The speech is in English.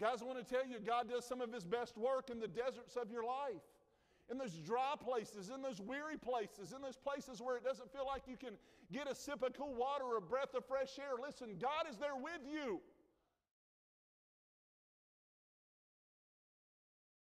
Guys, I want to tell you, God does some of His best work in the deserts of your life. In those dry places, in those weary places, in those places where it doesn't feel like you can get a sip of cool water or a breath of fresh air. Listen, God is there with you.